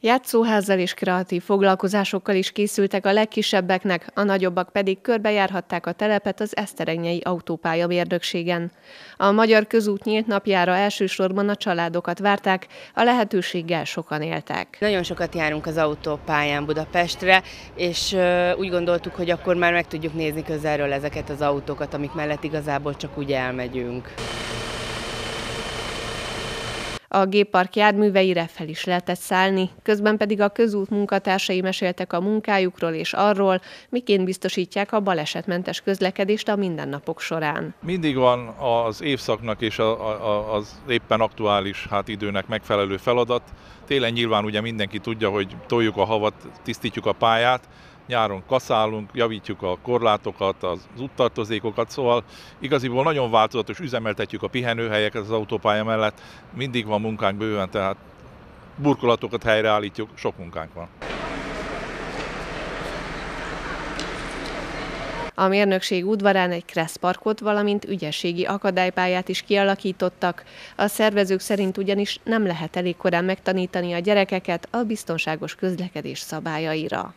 Játszóházzal és kreatív foglalkozásokkal is készültek a legkisebbeknek, a nagyobbak pedig körbejárhatták a telepet az Eszteregnyei autópálya mérdökségen. A Magyar Közút nyílt napjára elsősorban a családokat várták, a lehetőséggel sokan éltek. Nagyon sokat járunk az autópályán Budapestre, és úgy gondoltuk, hogy akkor már meg tudjuk nézni közelről ezeket az autókat, amik mellett igazából csak úgy elmegyünk. A géppark járműveire fel is lehetett szállni, közben pedig a közút munkatársai meséltek a munkájukról és arról, miként biztosítják a balesetmentes közlekedést a mindennapok során. Mindig van az évszaknak és a, a, az éppen aktuális hát időnek megfelelő feladat. Télen nyilván ugye mindenki tudja, hogy toljuk a havat, tisztítjuk a pályát, nyáron kaszálunk, javítjuk a korlátokat, az úttartozékokat, szóval igaziból nagyon változatos, üzemeltetjük a pihenőhelyeket az autópálya mellett, mindig van munkánk bőven, tehát burkolatokat helyreállítjuk, sok munkánk van. A mérnökség udvarán egy kresszparkot, valamint ügyességi akadálypályát is kialakítottak. A szervezők szerint ugyanis nem lehet elég korán megtanítani a gyerekeket a biztonságos közlekedés szabályaira.